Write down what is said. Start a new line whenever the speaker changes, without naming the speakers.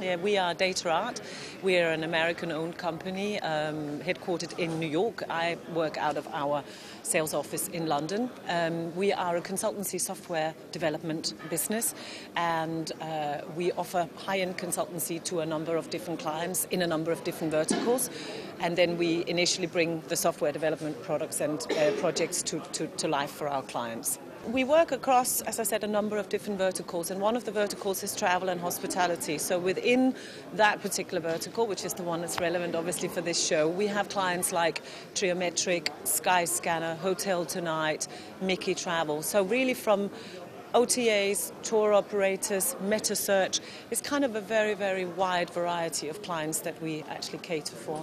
Yeah, we are DataArt. We're an American-owned company um, headquartered in New York. I work out of our sales office in London. Um, we are a consultancy software development business, and uh, we offer high-end consultancy to a number of different clients in a number of different verticals. And then we initially bring the software development products and uh, projects to, to, to life for our clients. We work across, as I said, a number of different verticals, and one of the verticals is travel and hospitality. So within that particular vertical, which is the one that's relevant obviously for this show, we have clients like Triometric, Skyscanner, Hotel Tonight, Miki Travel. So really from OTAs, tour operators, meta search, it's kind of a very, very wide variety of clients that we actually cater for.